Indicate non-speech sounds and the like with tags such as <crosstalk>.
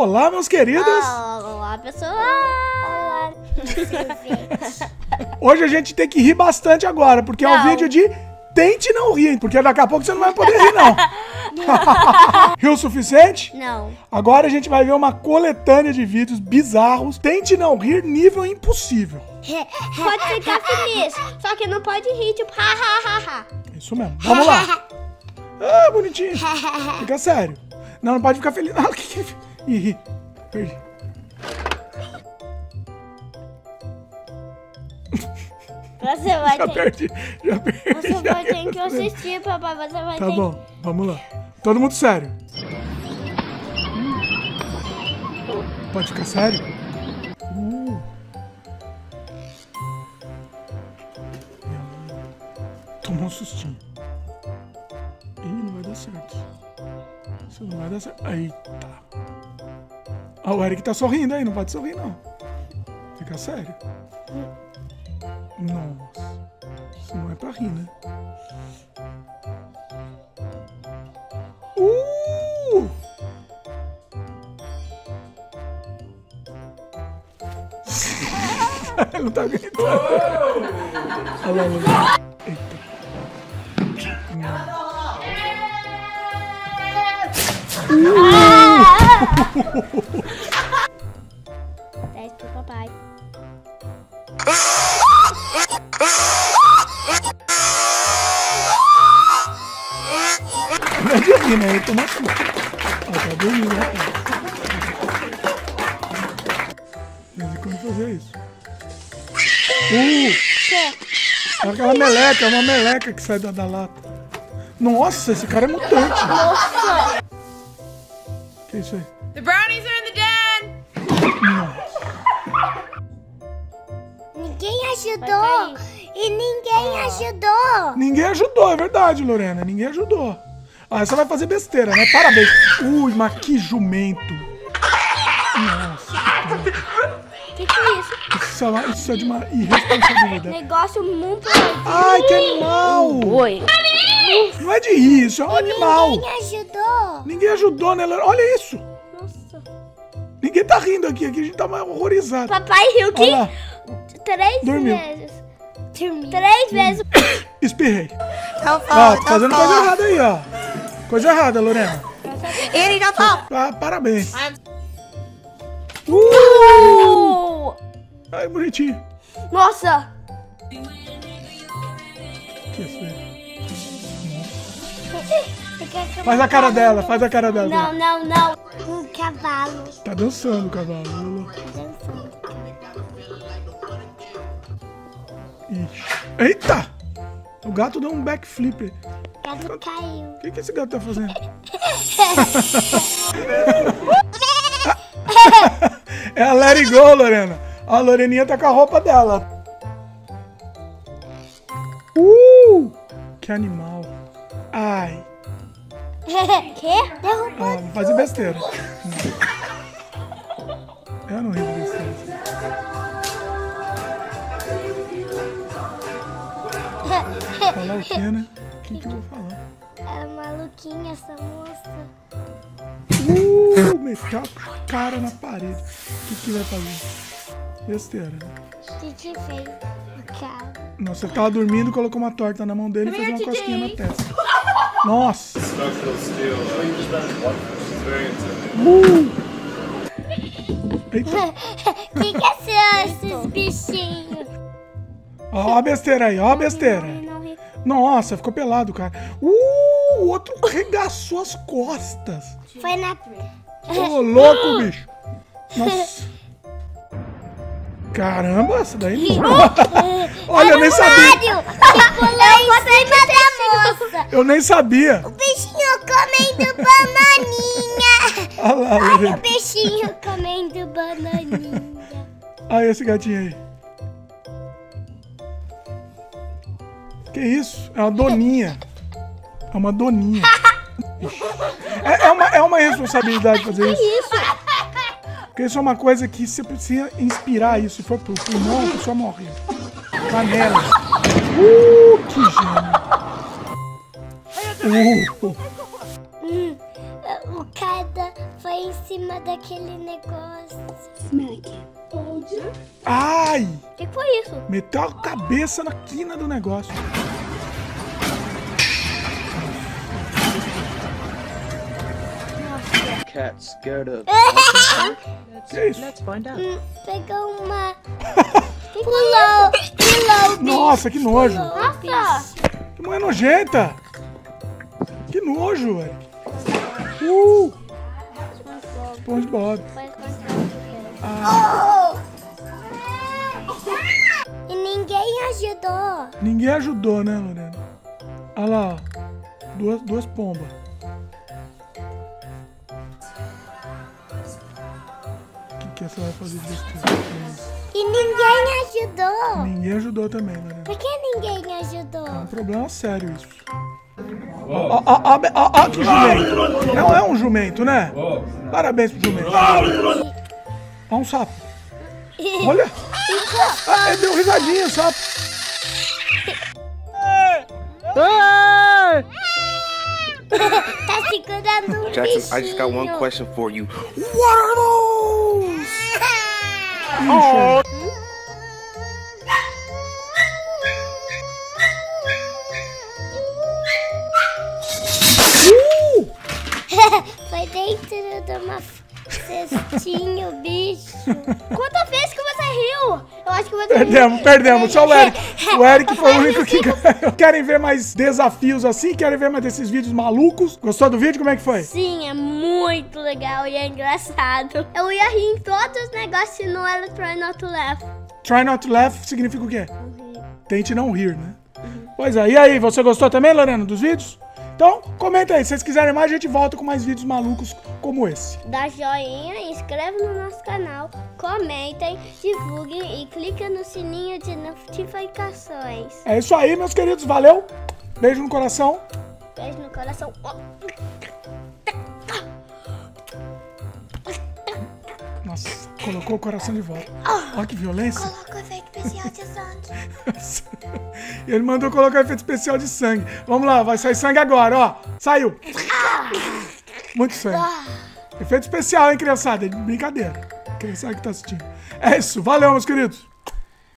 Olá, meus queridos! Olá, pessoal! Olá, <laughs> Hoje a gente tem que rir bastante agora, porque é um Não. vídeo de tente não rir, porque daqui a pouco você não vai poder rir, não. <laughs> Riu o suficiente? Não. Agora a gente vai ver uma coletânea de vídeos bizarros. Tente não rir, nível impossível. Pode ficar feliz, só que não pode rir, tipo, ha, ha, ha, ha. Isso mesmo. Vamos lá. <laughs> Ah, bonitinho. Fica sério. Não, não pode ficar feliz. Ah, que que... Ih. Perdi. Você vai Já ter, perdi. Já perdi. você já vai ter que assistir, papai. Você vai Tá ter bom, vamos lá. Todo mundo sério. Pode ficar sério? Uh. Tomou um sustinho. Ih, não vai dar certo. Isso não vai dar certo. Eita. Ah, o Eric tá sorrindo aí, não pode sorrir não. Fica sério. Nossa. Isso não é pra rir, né? Uh! <laughs> Ele não tá aguentando. Olha lá, olha lá. Eita. Desce <laughs> É rir, né? Ele toma susto. Ó, tá dormindo, rapaz. Em quando fazer isso. Uh! É aquela meleca, é uma meleca que sai da, da lata. Nossa, esse cara é mutante. Nossa! Que isso aí? The brownies are in the den! Ninguém Vai ajudou! E ninguém ajudou! Ninguém ajudou, é verdade, Lorena. Ninguém ajudou. Ah, essa vai fazer besteira, né? Parabéns. Ui, mas que jumento. Nossa, O que, que é isso? isso é, uma- isso é de uma irresponsabilidade. Negócio muito. Ai, que animal! Oi. Não é de rir, isso é um animal. Ninguém ajudou! Ninguém ajudou, né? Olha isso. Nossa. Ninguém tá rindo aqui, aqui a gente tá mais horrorizado. Papai riu que três Dormiu. vezes. Três vezes. espirrei. Ó, fall, tá fazendo coisa errada aí, ó. Coisa errada, Lorena. Annie, don't fall! Ah, parabéns. Uh! Ai, bonitinho. Nossa! Que isso eu Faz a cara dela, faz a cara dela. Não, não, não. Um cavalo Tá dançando o cavalo. Lulu. dançando. Ixi. Eita! O gato deu um backflip. O gato caiu. O que, que esse gato tá fazendo? <laughs> é a Let It Go, Lorena. A Loreninha tá com a roupa dela. Uh! Que animal. Ai. Quê? Derrubou. Ah, vou fazer besteira. Eu não ri de besteira. Falar o quê, né? O que, que eu vou falar? É maluquinha essa moça. Uh, meteu a cara na parede. O que, que vai fazer? Besteira, né? O que fez? Cara. Não, você tava dormindo, colocou uma torta na mão dele e fez uma cosquinha na testa. Nossa! Uh! Eita, O <laughs> que que são esses bichinhos? ó a besteira aí, ó a besteira. Nossa, ficou pelado, cara. Uh, o outro regaçou as costas. Foi na... Ô, louco, <laughs> bicho. Nossa. Caramba, essa daí não. <laughs> Olha, eu nem sabia. Moça. Eu nem sabia. O bichinho comendo bananinha. <laughs> Olha lá, Olha o bichinho comendo bananinha. Olha esse gatinho aí. Que isso? É uma doninha. É uma doninha. <laughs> É, é uma, é uma responsabilidade fazer isso. Isso. Porque isso é uma coisa que você precisa inspirar isso. Se for pro pulmão, a pessoa morre. Canela. Uh, que gênio. Uh, Hum, o cara foi em cima daquele negócio. Ai! O que foi isso? Meteu a cabeça na quina do negócio. Cat scared of. <laughs> Que isso? Let's find out. Hum, pegou uma. <laughs> pulou, pulou. Nossa, que nojo. Nossa! Que mulher nojenta. Que nojo, velho. Uh! SpongeBob. Foi. E ninguém ajudou. Ninguém ajudou, né, Lorena? Olha lá, ó. Duas, duas pombas. Que, você vai fazer tudo? E ninguém ajudou. Ninguém ajudou também, Lorena. Por que ninguém ajudou? É um problema sério isso. Ó, ó, ó, ó, ó, que jumento. Não é um jumento, né? Parabéns pro jumento. Ó um sapo. Olha. Ah, ele deu risadinha, o sapo. Tá segurando um Jackson, I just got one question for you. What are those? Uh! Foi dentro de uma cestinha o bicho. <laughs> que você Perdemos, perdemos. Só o Eric. <laughs> O Eric foi o único que ganhou. Querem ver mais desafios assim? Querem ver mais desses vídeos malucos? Gostou do vídeo? Como é que foi? Sim, é muito legal e é engraçado. Eu ia rir em todos os negócios se não era try not to laugh. Try not to laugh significa o quê? Tente não rir, né? Pois é. E aí, você gostou também, Lorena, dos vídeos? Então, comenta aí. Se vocês quiserem mais, a gente volta com mais vídeos malucos como esse. Dá joinha, inscreve no nosso canal, comentem, divulguem e clica no sininho de notificações. É isso aí, meus queridos. Valeu. Beijo no coração. Beijo no coração. Nossa, colocou o coração de volta. Olha que violência. Especial de sangue. <laughs> Ele mandou colocar efeito especial de sangue. Vamos lá, vai sair sangue agora, ó. Saiu. Muito sangue. Efeito especial, hein, criançada? Brincadeira. Criançada que tá assistindo. É isso. Valeu, meus queridos.